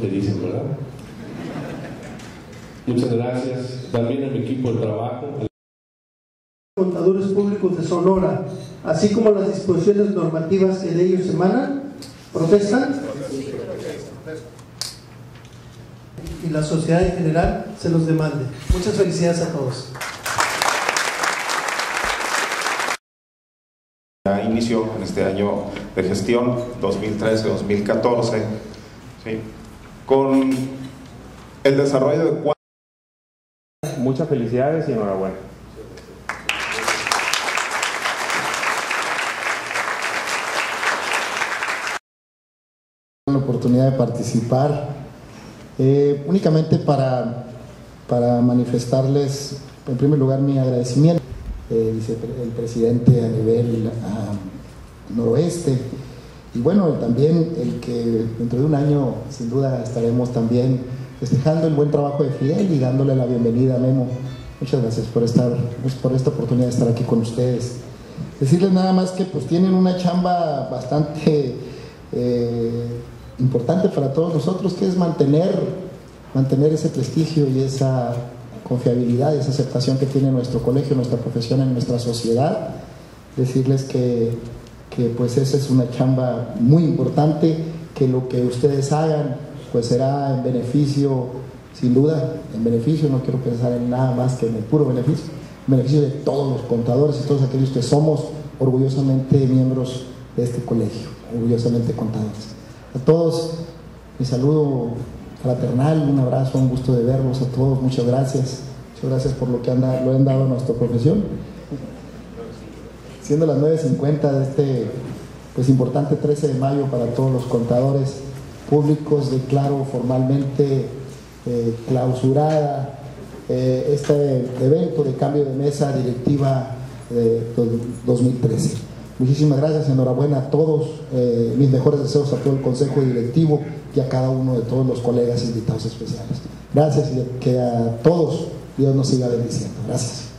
que dicen, ¿verdad? Muchas gracias. También a mi equipo de trabajo. Contadores públicos de Sonora, así como las disposiciones normativas que de ellos emanan, protestan y la sociedad en general se los demande. Muchas felicidades a todos. Ya inició en este año de gestión 2013-2014 ¿sí? Con el desarrollo de cuatro Muchas felicidades y enhorabuena. la oportunidad de participar eh, únicamente para, para manifestarles en primer lugar mi agradecimiento eh, el presidente a nivel uh, noroeste y bueno también el que dentro de un año sin duda estaremos también festejando el buen trabajo de Fidel y dándole la bienvenida a Memo muchas gracias por estar pues, por esta oportunidad de estar aquí con ustedes decirles nada más que pues tienen una chamba bastante eh, importante para todos nosotros, que es mantener, mantener ese prestigio y esa confiabilidad, esa aceptación que tiene nuestro colegio, nuestra profesión en nuestra sociedad. Decirles que, que pues esa es una chamba muy importante, que lo que ustedes hagan pues será en beneficio, sin duda, en beneficio, no quiero pensar en nada más que en el puro beneficio, en beneficio de todos los contadores y todos aquellos que somos orgullosamente miembros de este colegio, orgullosamente contadores. A todos, mi saludo fraternal, un abrazo, un gusto de verlos a todos, muchas gracias. Muchas gracias por lo que han, dado a nuestra profesión. Siendo las 9.50 de este pues importante 13 de mayo para todos los contadores públicos, declaro formalmente eh, clausurada eh, este evento de cambio de mesa directiva de 2013. Muchísimas gracias, enhorabuena a todos, eh, mis mejores deseos a todo el Consejo Directivo y a cada uno de todos los colegas invitados especiales. Gracias y que a todos Dios nos siga bendiciendo. Gracias.